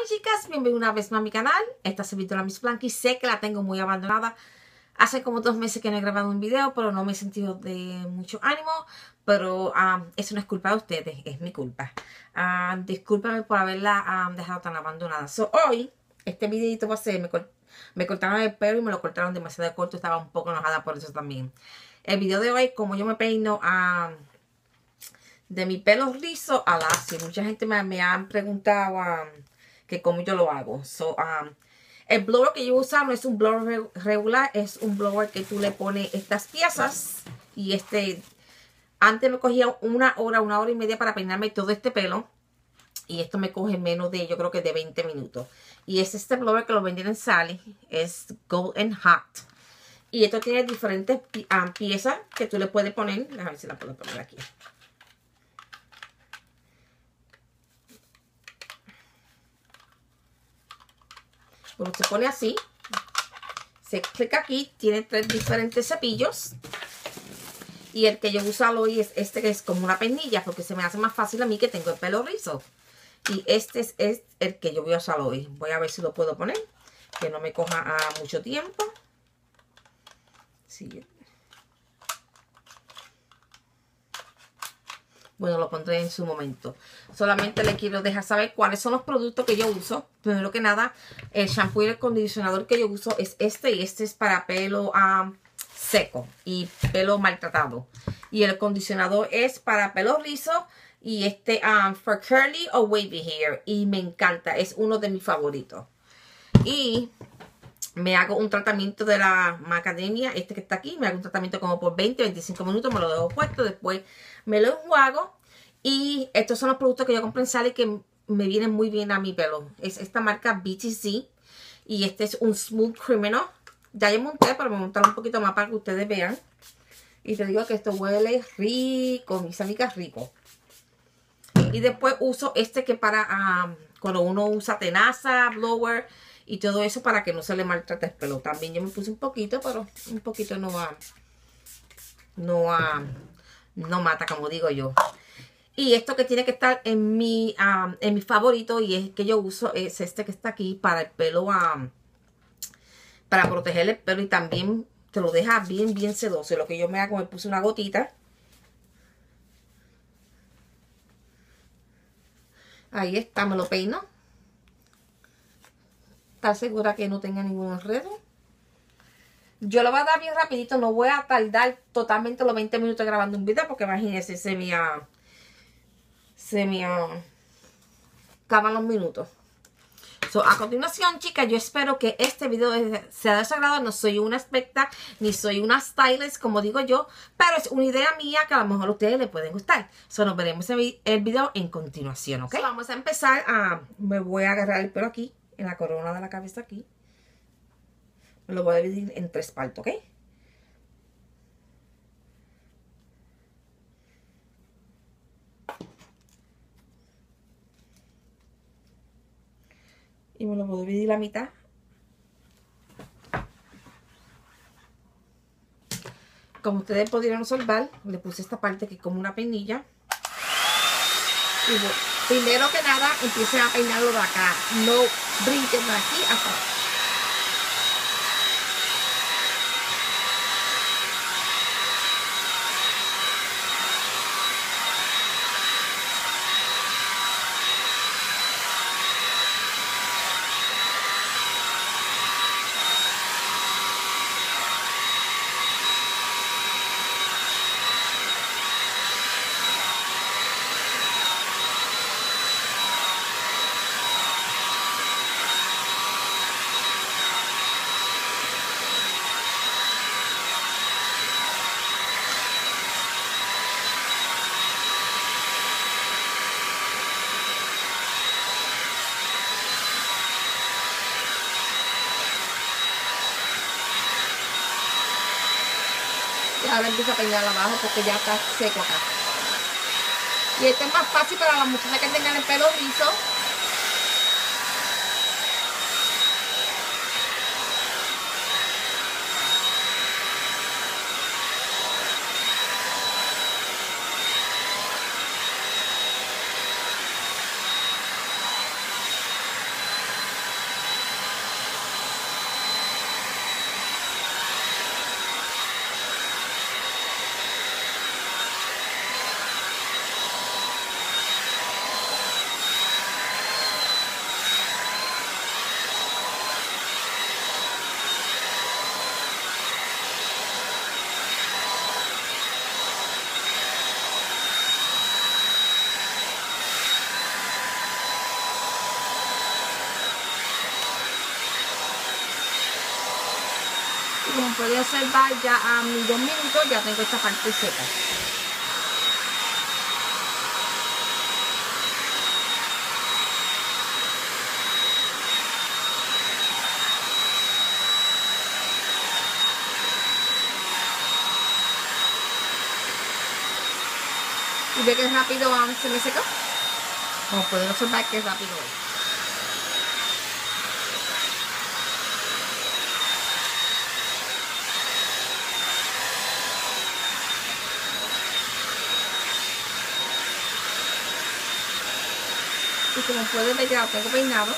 mis chicas, bienvenidas una vez más a mi canal. Esta es la Miss Blanky. Sé que la tengo muy abandonada. Hace como dos meses que no he grabado un video, pero no me he sentido de mucho ánimo. Pero um, eso no es culpa de ustedes, es mi culpa. Uh, discúlpame por haberla dejado tan abandonada. So, hoy, este videito va a ser, me, me cortaron el pelo y me lo cortaron demasiado corto. Estaba un poco enojada por eso también. El video de hoy, como yo me peino a de mi pelo rizo a lacio. Mucha gente me, me han preguntado um, que cómo yo lo hago. Um, el blower que yo uso no es un blower regular, es un blower que tú le pones estas piezas. Y este, antes me cogía una hora, una hora y media para peinarme todo este pelo. Y esto me coge menos de, yo creo que de 20 minutos. Y es este blower que lo venden en Sally. Es Golden Hot. Y esto tiene diferentes um, piezas que tú le puedes poner. Déjame ver si la puedo poner aquí. Bueno, se pone así. Se clica aquí. Tiene tres diferentes cepillos. Y el que yo uso hoy es este que es como una peinilla. Porque se me hace más fácil a mí que tengo el pelo rizo. Y este es, el que yo voy a usar hoy. Voy a ver si lo puedo poner. Que no me coja mucho tiempo. Sí, Bueno, lo pondré en su momento. Solamente le quiero dejar saber cuáles son los productos que yo uso. Primero que nada, el shampoo y el acondicionador que yo uso es este. Y este es para pelo ah, seco y pelo maltratado. Y el acondicionador es para pelo rizo. Y este um, for curly o wavy hair. Y me encanta. Es uno de mis favoritos. Y me hago un tratamiento de la macadamia, este que está aquí, me hago un tratamiento como por 20, 25 minutos, me lo dejo puesto, después me lo enjuago y estos son los productos que yo compré en Sally que me vienen muy bien a mi pelo. Es esta marca BTC y este es un Smooth Criminal. Ya yo monté, pero me montar un poquito más para que ustedes vean. Y te digo que esto huele rico, mis amigas, rico. Y después uso este que para ah, cuando uno usa tenaza, blower, y todo eso para que no se le maltrate el pelo. También yo me puse un poquito, pero un poquito no va, no va, no mata, como digo yo. Y esto que tiene que estar en mi, en mi favorito y es que yo uso es este que está aquí para el pelo, para proteger el pelo y también te lo deja bien, bien sedoso. Lo que yo me hago, me puse una gotita. Ahí está, me lo peino. ¿Estás segura que no tenga ningún enredo? Yo lo voy a dar bien rapidito. No voy a tardar totalmente los 20 minutos grabando un video. Porque imagínense, se me, se me acaban los minutos. a continuación, chicas, yo espero que este video sea de su agrado. No soy una experta, ni soy una stylist, como digo yo, pero es una idea mía que a lo mejor a ustedes les pueden gustar. So, nos veremos el video en continuación, ¿ok? vamos a empezar. A, me voy a agarrar el pelo aquí en la corona de la cabeza aquí. Me lo voy a dividir en tres partes, ¿ok? Y me lo voy a dividir la mitad. Como ustedes pudieron observar, le puse esta parte que como una peinilla. Primero que nada, empiecen a peinarlo de acá. No brinquen de aquí hasta ahora empiezo a peinar abajo porque ya está seco acá. Y este es más fácil para las muchachas que tengan el pelo liso. Como pueden observar ya a mis dos minutos ya tengo esta parte seca. y ve que rápido se me secó como pueden observar que rápido es y como pueden ver ya lo tengo peinado.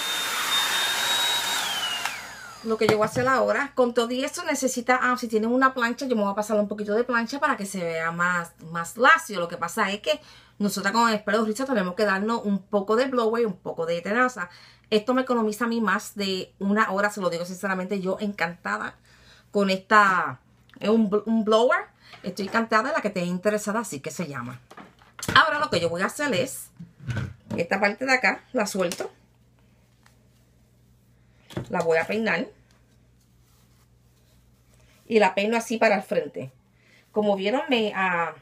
Lo que yo voy a hacer ahora con todo y eso necesita ah, si tienen una plancha yo me voy a pasar un poquito de plancha para que se vea más, más lacio. Lo que pasa es que nosotros con el pelo rizo tenemos que darnos un poco de blower y un poco de tenaza. Esto me economiza a mí más de una hora se lo digo sinceramente yo encantada con esta es un, un blower. Estoy encantada de la que esté interesada así que se llama. Ahora lo que yo voy a hacer es esta parte de acá la suelto. La voy a peinar. Y la peino así para el frente. Como vieron, me, uh,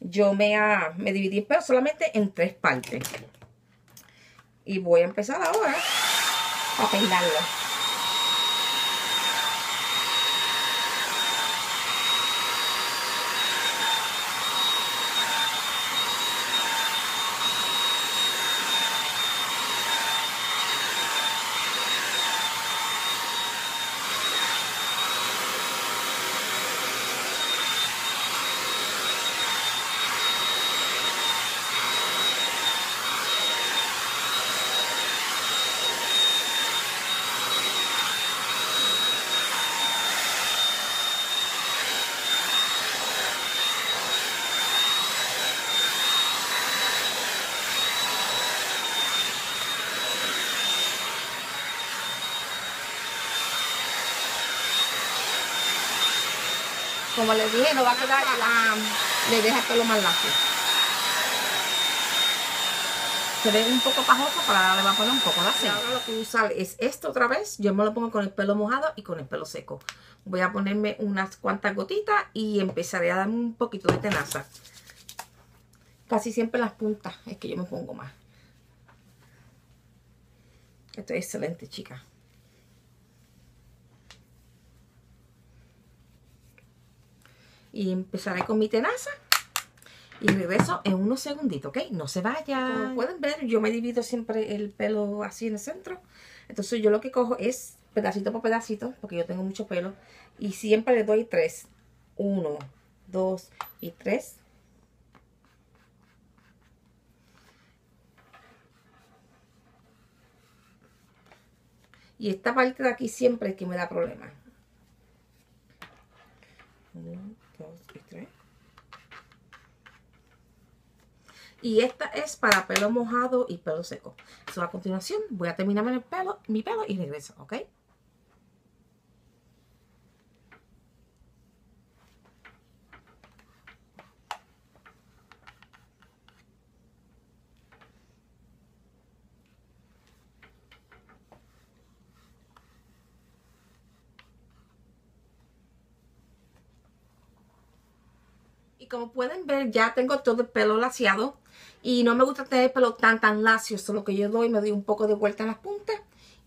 yo me, uh, me dividí pero solamente en tres partes. Y voy a empezar ahora a peinarla. Como les dije, no va a quedar, la, le deja el pelo más lacio. Se ve un poco pajoso, para le va a poner un poco de aceite. Ahora lo que voy a usar es esto otra vez. Yo me lo pongo con el pelo mojado y con el pelo seco. Voy a ponerme unas cuantas gotitas y empezaré a darme un poquito de tenaza. Casi siempre las puntas es que yo me pongo más. Esto es excelente, chicas. Y empezaré con mi tenaza y regreso en unos segunditos, ¿ok? No se vaya. Como pueden ver, yo me divido siempre el pelo así en el centro. Entonces yo lo que cojo es pedacito por pedacito, porque yo tengo mucho pelo. Y siempre le doy tres. Uno, dos y tres. Y esta parte de aquí siempre es que me da problemas. y esta es para pelo mojado y pelo seco. So, a continuación voy a terminarme el pelo, mi pelo y regreso, ¿ok? Como pueden ver, ya tengo todo el pelo laciado. Y no me gusta tener el pelo tan, tan lacio. Solo que yo doy, me doy un poco de vuelta en las puntas.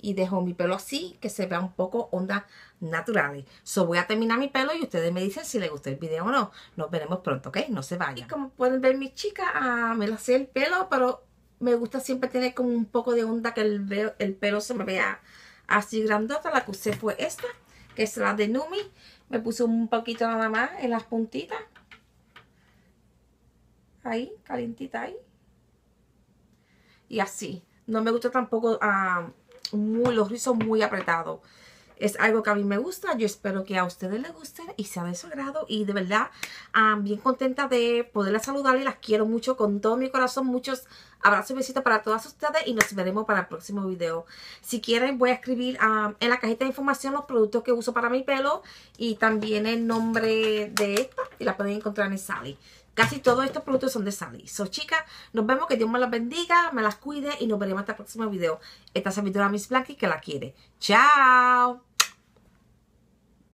Y dejo mi pelo así, que se vea un poco onda naturales. So voy a terminar mi pelo y ustedes me dicen si les gustó el video o no. Nos veremos pronto, ¿ok? No se vayan. Y como pueden ver, mis chicas, ah, me lacé el pelo, pero me gusta siempre tener como un poco de onda que el, el pelo se me vea así grandota. La que usé fue esta, que es la de Numi. Me puse un poquito nada más en las puntitas ahí, calientita ahí. Y así. No me gusta tampoco ah, muy, los rizos muy apretados. Es algo que a mí me gusta. Yo espero que a ustedes les guste y sea de su agrado. Y de verdad, ah, bien contenta de poderlas saludar y las quiero mucho con todo mi corazón. Muchos abrazos y besitos para todas ustedes y nos veremos para el próximo video. Si quieren, voy a escribir ah, en la cajita de información los productos que uso para mi pelo y también el nombre de esta y la pueden encontrar en Sally. Casi todos estos productos son de Sally. So, chicas, nos vemos. Que Dios me las bendiga, me las cuide y nos veremos hasta el próximo video. Esta servidora Miss Blanky que la quiere. ¡Chao!